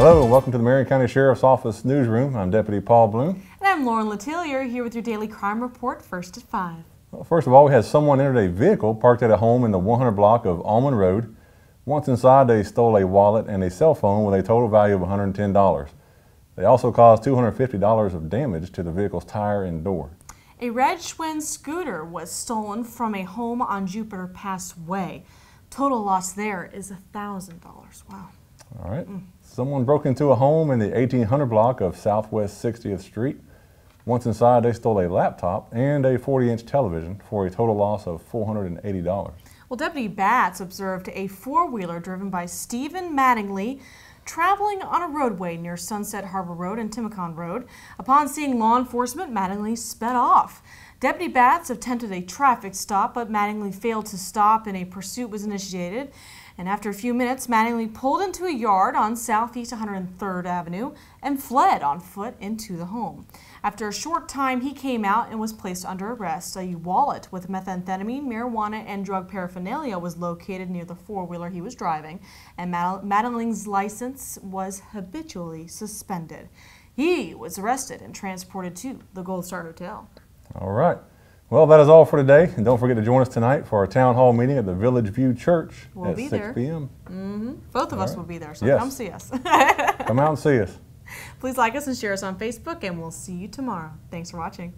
Hello, and welcome to the Marion County Sheriff's Office Newsroom. I'm Deputy Paul Bloom. And I'm Lauren Lettelier here with your daily crime report, first at 5. Well, first of all, we had someone entered a vehicle parked at a home in the 100 block of Almond Road. Once inside, they stole a wallet and a cell phone with a total value of $110. They also caused $250 of damage to the vehicle's tire and door. A red Schwinn scooter was stolen from a home on Juniper Pass Way. Total loss there is $1,000. Wow. All right. Someone broke into a home in the 1800 block of Southwest 60th Street. Once inside, they stole a laptop and a 40-inch television for a total loss of $480. Well, Deputy Batts observed a four-wheeler driven by Stephen Mattingly traveling on a roadway near Sunset Harbor Road and Timucuan Road. Upon seeing law enforcement, Mattingly sped off. Deputy Batts attempted a traffic stop, but Mattingly failed to stop and a pursuit was initiated. And after a few minutes, Mattingly pulled into a yard on Southeast 103rd Avenue and fled on foot into the home. After a short time, he came out and was placed under arrest. A wallet with methamphetamine, marijuana, and drug paraphernalia was located near the four-wheeler he was driving, and Mattingly's license was habitually suspended. He was arrested and transported to the Gold Star Hotel. All right. Well, that is all for today. And don't forget to join us tonight for our town hall meeting at the Village View Church We'll at be 6 there. p.m. Mm-hmm. Both of us right. will be there, so Yes. come see us. Come out and see us. Please like us and share us on Facebook, and we'll see you tomorrow. Thanks for watching.